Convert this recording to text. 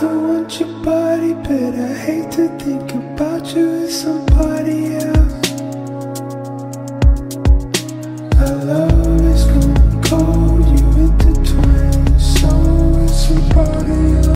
don't want your body, but I hate to think about you. With somebody